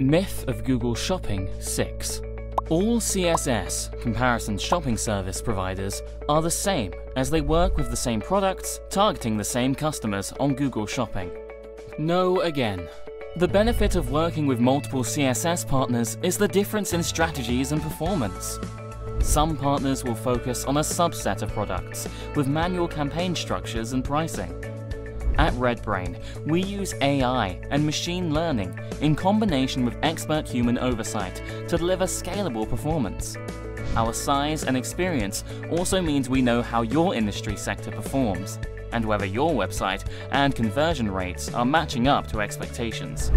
Myth of Google Shopping 6 All CSS, comparison shopping service providers, are the same as they work with the same products, targeting the same customers on Google Shopping. No again. The benefit of working with multiple CSS partners is the difference in strategies and performance. Some partners will focus on a subset of products with manual campaign structures and pricing. At RedBrain, we use AI and machine learning in combination with expert human oversight to deliver scalable performance. Our size and experience also means we know how your industry sector performs and whether your website and conversion rates are matching up to expectations.